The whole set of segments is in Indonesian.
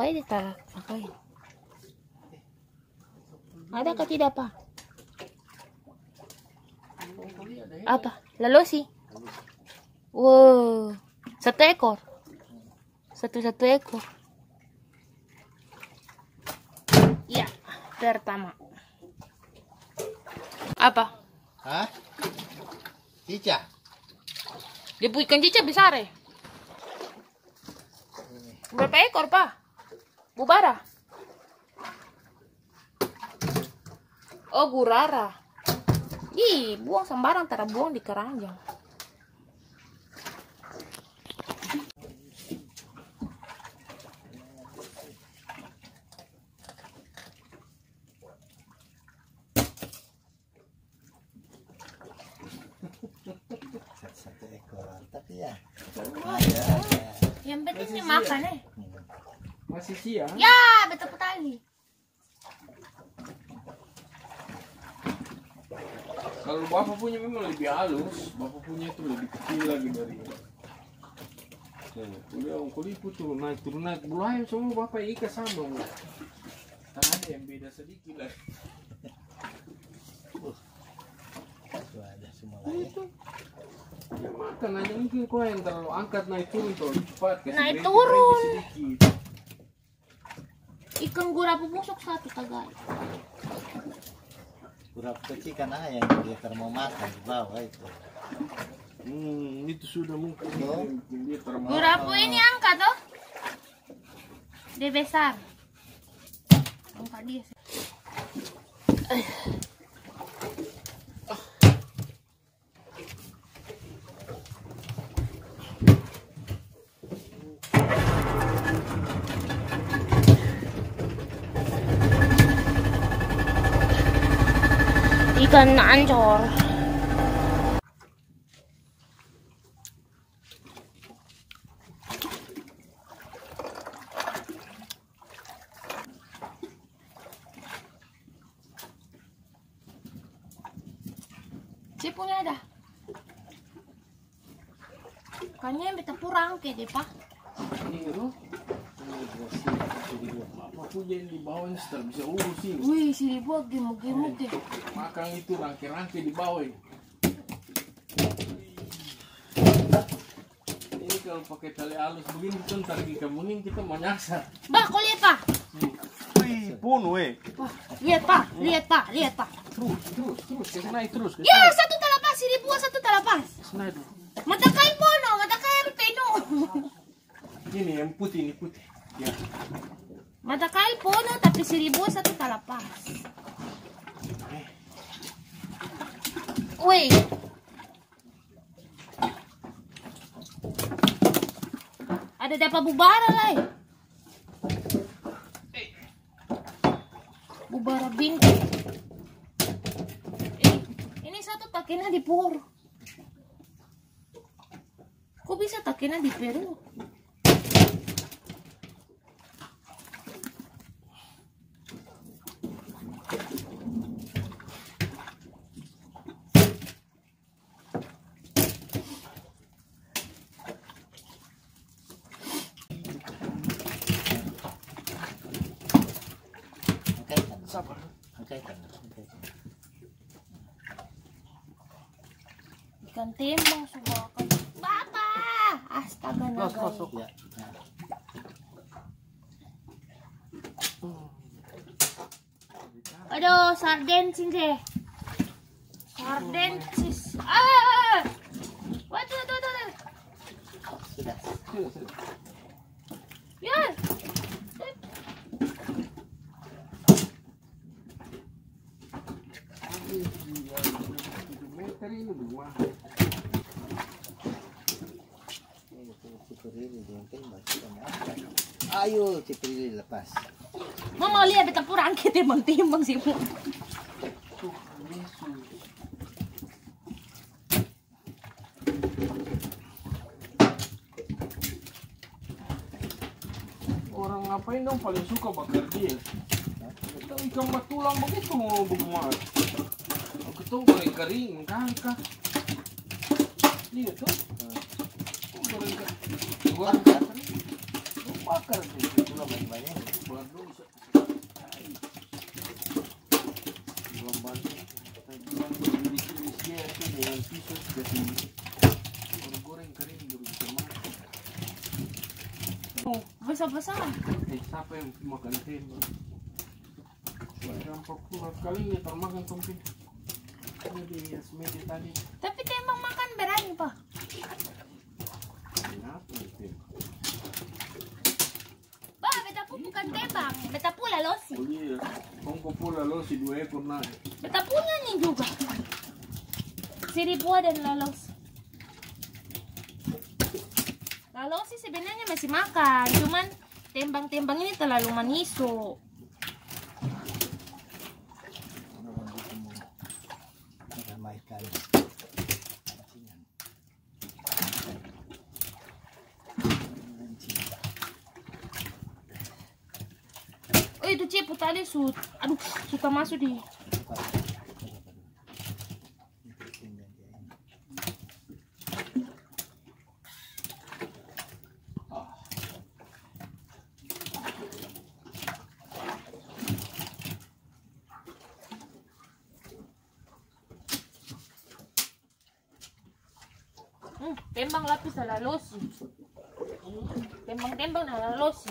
Tumbai ditaruh apain? Ada kah tidak pak? Apa? Lalosi? Wow, satu ekor. Satu-satu ekor. Ya, pertama. Apa? Hah? Cica? Dia ikan cicak besar eh. Berapa ekor, Pak? Bubara? Oh, gurara. Ih, buang sembarang, tara buang di keranjang. Satu ekor. Tapi ya. Yang penting dia makan eh. Masih siang. Ya, betul tadi. Kalau bapak punya memang lebih halus, bapak punya itu lebih kecil lagi dari Tuh, udah om kulipu turun naik turun naik bulu ayam semua bapak ikat sama Bu. Tangannya yang beda sedikit lah. Itu ada semua lagi. Itu. Ya makan aja mungkin kau yang terlalu angkat naik turun terlalu cepat. kasih Naik turun. sedikit. Ikan gurapu busuk satu tagay. Kurang kecil kan ah yang dia ter mau makan di bawah itu. Hmm, itu sudah mungkin Oh. Gurapu ini angkat tuh. Dia besar. Angkat dia. Ikan ancor. Si punya ada. Kayaknya yang beta kurang ke deh pak. Yang di bawah sudah bisa urus ini. Wih si dibuat gemuk-gemuk deh. Makan itu rangke-rangke di bawah ini. Ini kalau pakai tali halus begini kan tadi kemuning kita mau nyasar. Bah kau lihat pak. Wih, pun weh. Lihat pak, lihat pak, lihat pak. Terus, terus, terus, ke naik terus, Ya satu talapas si dibuat satu talapas. naik dulu. Mata kain pono, mata kain penuh. Ini yang putih, ini putih. Mata kail pono tapi seribu satu talapas. Woi. Ada dapat bubara lah. Bubara bingkai. Eh, ini satu takena di Peru. Kok bisa takena di Peru? Ikan timbang sudah akan Bapak Astaga los. Ya. Aduh sarden sini Sarden sis Ah Waduh waduh waduh waduh. sudah. Sudah, sudah. Ya meter ini kita mau. Ayo Ciprili lepas. Mama lihat beta pura angkat timbang timbang sih Bu. Orang ngapain dong paling suka bakar dia? Kita ikan batulang begitu mau bagaimana? tuh goreng kering ini tuh tuh goreng kering goreng kering tuh bakar tuh itu lah banyak banyak gambar itu dengan pisau goreng kering bisa makan oh besar-besar eh siapa yang makan tempe Sampai pula kali termakan tapi tembang makan berani, Pak. kenapa itu Bah, beta pu bukan tembang. Beta pula losi. oh iya pula lo si dua ekor naik Beta punya nih juga. Siripua dan lalos. Lalos sih sebenarnya masih makan, cuman tembang-tembang ini terlalu maniso. Itu cipu tadi su, aduh suka masuk di. Hmm, tembang lapis na lalosi. Hmm, Tembang-tembang na lalosi.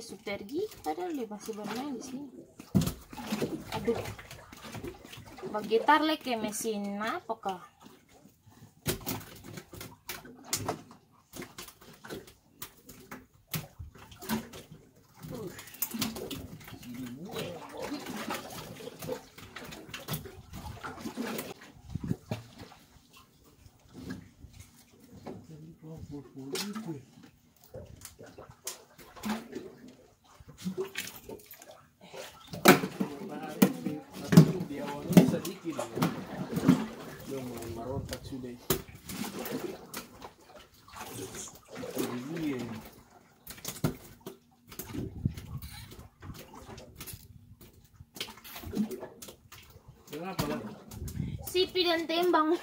Sudah pergi, padahal dia masih bermain di sini. Aduh, bagitar lagi mesin apa kah? di awalnya sedikit ya. Kenapa? Sipi dan tembang.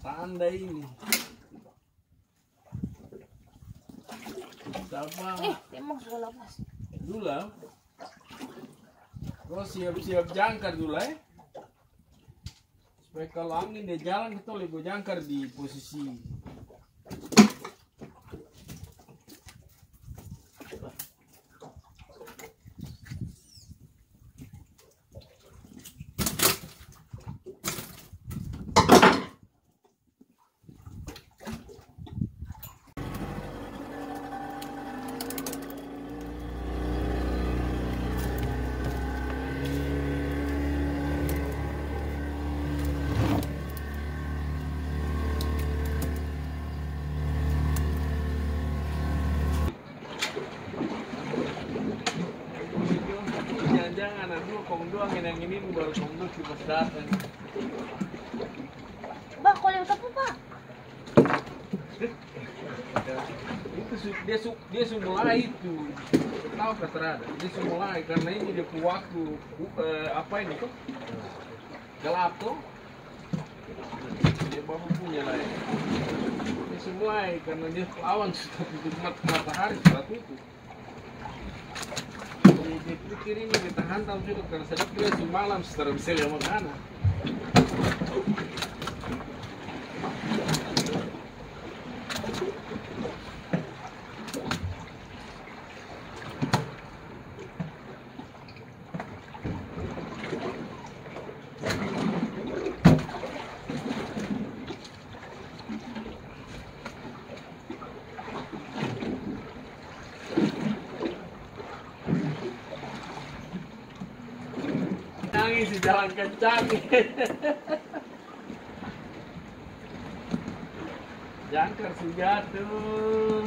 Tanda ini. Siapa? eh, tembang sudah lepas. Dula. Kau siap-siap jangkar dulu eh. Supaya kalau angin dia jalan kita lebih jangkar di posisi. Doang yang ini baru dua cuma datang. Bah, kalau apa pak? itu dia su dia mulai itu tahu kata Rada dia mulai karena ini dia waktu u- eh, apa ini kok gelap tuh dia baru punya lah ya. dia su mulai karena dia lawan sudah tutup mat matahari sudah tutup dia pikir ini kita hantam sudah karena saya kira su malam setelah bisa jalan kencang jangkar si jatuh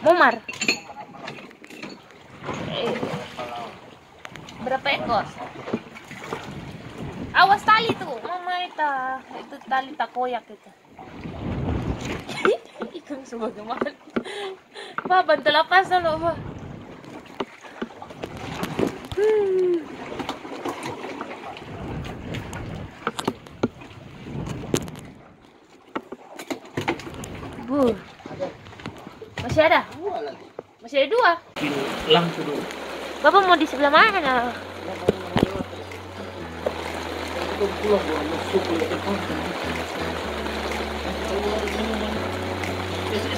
Momar. Eh, berapa ekor? Awas tali tuh, mama itu. Itu tali tak koyak itu. Ikan sebagaimana. Pak, bantu lepas dulu, Pak. Hmm. Bu, masih ada? Dua lagi. Ada dua. dulu. Bapak mau di sebelah mana?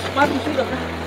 sepatu sudah kan